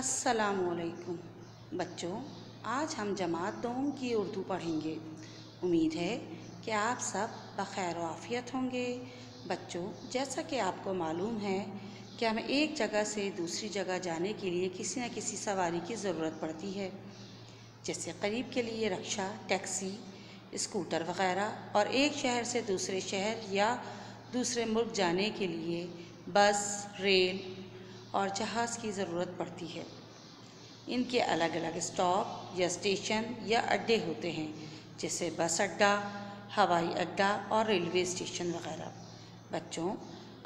असलकुम बच्चों, आज हम जमात दोम की उर्दू पढ़ेंगे। उम्मीद है कि आप सब बखैर वाफ़ियत होंगे। बच्चों, जैसा कि आपको मालूम है कि हमें एक जगह से दूसरी जगह जाने के लिए किसी न किसी सवारी की ज़रूरत पड़ती है। जैसे करीब के लिए रक्षा टैक्सी, स्कूटर वग़ैरह और एक शहर से दूसरे शहर या दूसरे मुल्क जाने के लिए बस, रेल और जहाज़ की ज़रूरत पड़ती है। इनके अलग अलग स्टॉप या स्टेशन या अड्डे होते हैं, जैसे बस अड्डा, हवाई अड्डा और रेलवे स्टेशन वगैरह। बच्चों,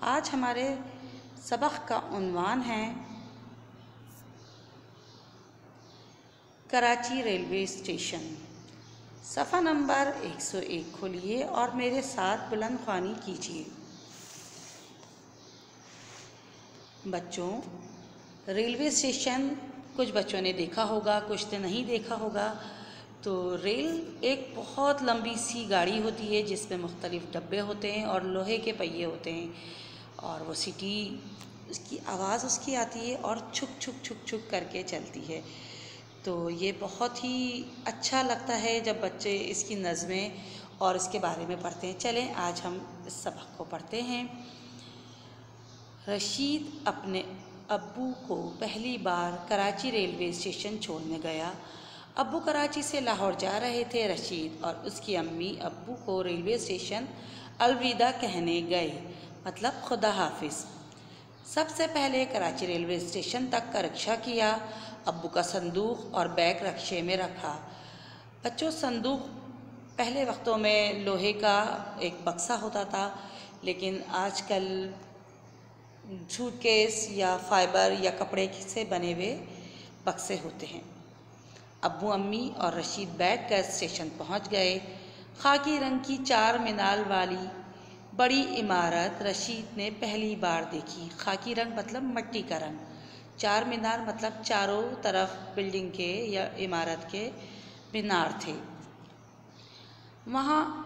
आज हमारे सबक का उनवान है कराची रेलवे स्टेशन। सफ़ा नंबर 101 खोलिए और मेरे साथ बुलंद ख्वानी कीजिए। बच्चों, रेलवे स्टेशन कुछ बच्चों ने देखा होगा, कुछ ने नहीं देखा होगा। तो रेल एक बहुत लंबी सी गाड़ी होती है जिसमें मुख्तलिफ़ डब्बे होते हैं और लोहे के पहिए होते हैं। और वो सिटी, उसकी आवाज़ उसकी आती है और छुक छुक छुक छुक करके चलती है। तो ये बहुत ही अच्छा लगता है जब बच्चे इसकी नज़में और इसके बारे में पढ़ते हैं। चलें, आज हम इस सबक को पढ़ते हैं। रशीद अपने अब्बू को पहली बार कराची रेलवे स्टेशन छोड़ने गया। अब्बू कराची से लाहौर जा रहे थे रशीद और उसकी अम्मी अब्बू को रेलवे स्टेशन अलविदा कहने गए मतलब खुदा हाफिज। सबसे पहले कराची रेलवे स्टेशन तक का रक्षा किया, अब्बू का संदूक और बैग रक्शे में रखा। बच्चों, संदूक पहले वक्तों में लोहे का एक बक्सा होता था, लेकिन आजकल सूटकेस या फाइबर या कपड़े से बने हुए बक्से होते हैं। अबू अम्मी और रशीद बैठ कर स्टेशन पहुँच गए। खाकी रंग की चार मीनार वाली बड़ी इमारत रशीद ने पहली बार देखी। खाकी रंग मतलब मट्टी का रंग। चार मीनार मतलब चारों तरफ़ बिल्डिंग के या इमारत के मीनार थे। वहाँ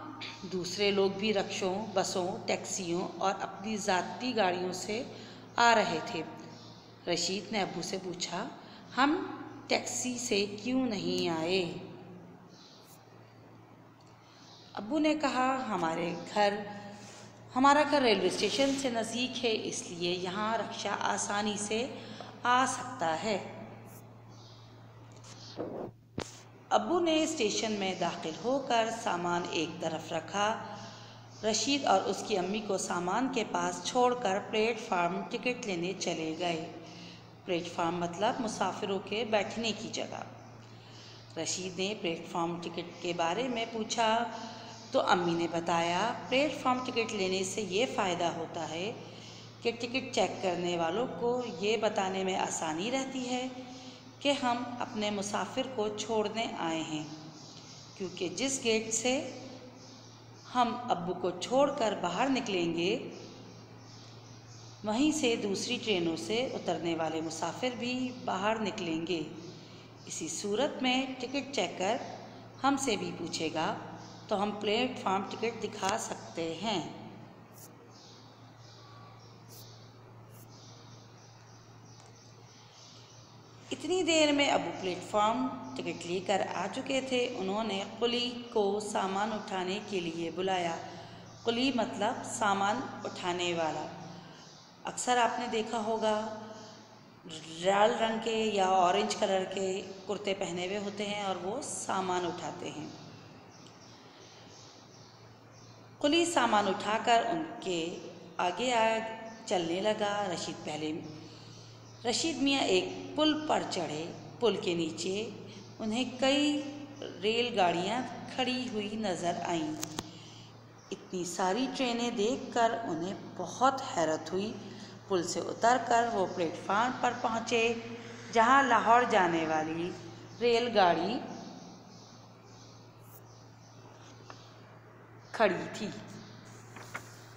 दूसरे लोग भी रक्षों बसों, टैक्सियों और अपनी ज़ाती गाड़ियों से आ रहे थे। रशीद ने अबू से पूछा, हम टैक्सी से क्यों नहीं आए? अबू ने कहा, हमारे घर, हमारा घर रेलवे स्टेशन से नज़दीक है, इसलिए यहाँ रक्षा आसानी से आ सकता है। अबू ने स्टेशन में दाखिल होकर सामान एक तरफ़ रखा। रशीद और उसकी अम्मी को सामान के पास छोड़कर प्लेटफार्म टिकट लेने चले गए। प्लेटफार्म मतलब मुसाफिरों के बैठने की जगह। रशीद ने प्लेटफार्म टिकट के बारे में पूछा तो अम्मी ने बताया, प्लेटफार्म टिकट लेने से ये फ़ायदा होता है कि टिकट चेक करने वालों को ये बताने में आसानी रहती है कि हम अपने मुसाफिर को छोड़ने आए हैं, क्योंकि जिस गेट से हम अब्बू को छोड़कर बाहर निकलेंगे, वहीं से दूसरी ट्रेनों से उतरने वाले मुसाफिर भी बाहर निकलेंगे। इसी सूरत में टिकट चेकर हमसे भी पूछेगा तो हम प्लेटफार्म टिकट दिखा सकते हैं। इतनी देर में अबू प्लेटफॉर्म टिकट लेकर आ चुके थे। उन्होंने कुली को सामान उठाने के लिए बुलाया। कुली मतलब सामान उठाने वाला। अक्सर आपने देखा होगा, लाल रंग के या ऑरेंज कलर के कुर्ते पहने हुए होते हैं और वो सामान उठाते हैं। कुली सामान उठाकर उनके आगे आ चलने लगा। रशीद पहले, रशीद मियाँ एक पुल पर चढ़े, पुल के नीचे उन्हें कई रेलगाड़ियाँ खड़ी हुई नज़र आईं। इतनी सारी ट्रेनें देखकर उन्हें बहुत हैरत हुई। पुल से उतरकर वो प्लेटफार्म पर पहुँचे, जहाँ लाहौर जाने वाली रेलगाड़ी खड़ी थी।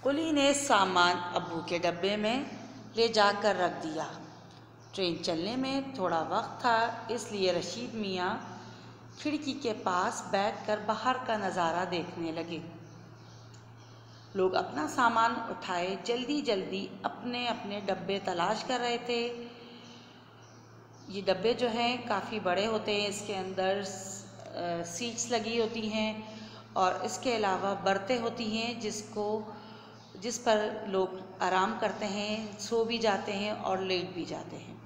कुली ने सामान अबू के डब्बे में ले जाकर रख दिया। ट्रेन चलने में थोड़ा वक्त था, इसलिए रशीद मियाँ खिड़की के पास बैठकर बाहर का नज़ारा देखने लगे। लोग अपना सामान उठाए जल्दी जल्दी अपने अपने डब्बे तलाश कर रहे थे। ये डब्बे जो हैं, काफ़ी बड़े होते हैं, इसके अंदर सीट्स लगी होती हैं और इसके अलावा बर्तें होती हैं जिसको, जिस पर लोग आराम करते हैं, सो भी जाते हैं और लेट भी जाते हैं।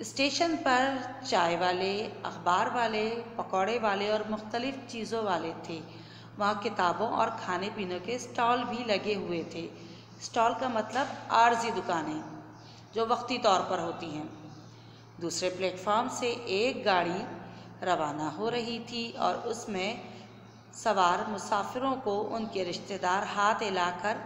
स्टेशन पर चाय वाले, अखबार वाले, पकौड़े वाले और मुख्तलिफ़ चीज़ों वाले थे। वहाँ किताबों और खाने पीने के स्टॉल भी लगे हुए थे। स्टॉल का मतलब आर्जी दुकानें, जो वक्ती तौर पर होती हैं। दूसरे प्लेटफॉर्म से एक गाड़ी रवाना हो रही थी और उसमें सवार मुसाफिरों को उनके रिश्तेदार हाथ हिलाकर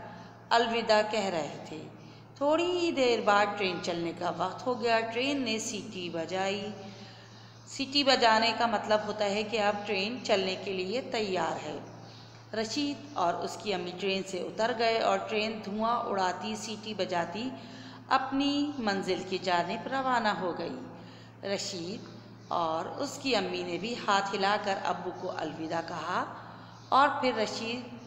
अलविदा कह रहे थे। थोड़ी ही देर बाद ट्रेन चलने का वक्त हो गया। ट्रेन ने सीटी बजाई। सीटी बजाने का मतलब होता है कि अब ट्रेन चलने के लिए तैयार है। रशीद और उसकी अम्मी ट्रेन से उतर गए और ट्रेन धुआँ उड़ाती, सीटी बजाती, अपनी मंजिल की जानब रवाना हो गई। रशीद और उसकी अम्मी ने भी हाथ हिलाकर अब्बू को अलविदा कहा और फिर रशीद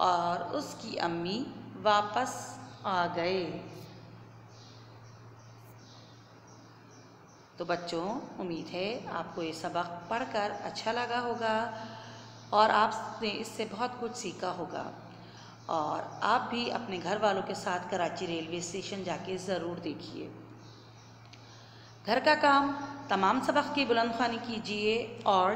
और उसकी अम्मी वापस आ गए। तो बच्चों, उम्मीद है आपको ये सबक पढ़कर अच्छा लगा होगा और आपने इससे बहुत कुछ सीखा होगा। और आप भी अपने घर वालों के साथ कराची रेलवे स्टेशन जाके ज़रूर देखिए। घर का काम, तमाम सबक की बुलंद कीजिए और